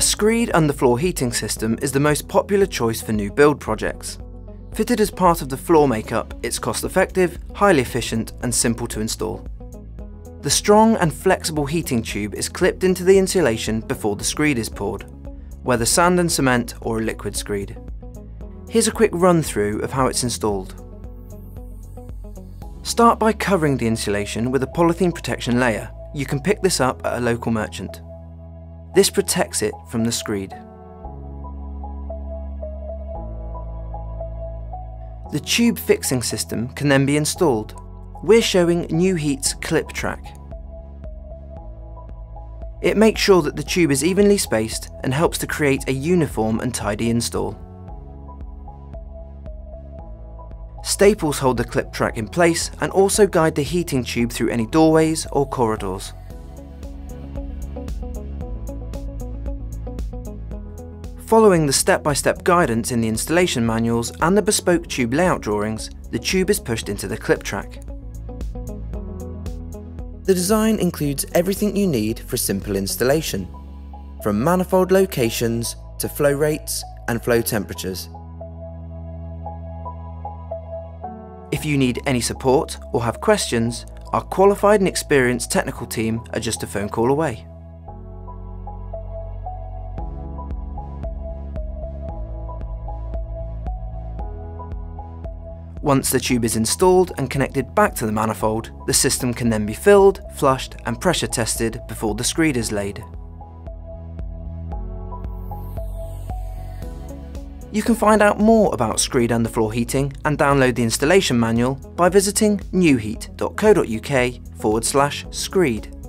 A screed underfloor heating system is the most popular choice for new build projects. Fitted as part of the floor makeup, it's cost effective, highly efficient and simple to install. The strong and flexible heating tube is clipped into the insulation before the screed is poured, whether sand and cement or a liquid screed. Here's a quick run through of how it's installed. Start by covering the insulation with a polythene protection layer. You can pick this up at a local merchant. This protects it from the screed. The tube fixing system can then be installed. We're showing Nu-Heat's Clip Track. It makes sure that the tube is evenly spaced and helps to create a uniform and tidy install. Staples hold the clip track in place and also guide the heating tube through any doorways or corridors. Following the step-by-step -step guidance in the installation manuals and the bespoke tube layout drawings, the tube is pushed into the clip track. The design includes everything you need for simple installation, from manifold locations to flow rates and flow temperatures. If you need any support or have questions, our qualified and experienced technical team are just a phone call away. Once the tube is installed and connected back to the manifold, the system can then be filled, flushed and pressure tested before the screed is laid. You can find out more about screed underfloor heating and download the installation manual by visiting nuheat.co.uk forward slash screed.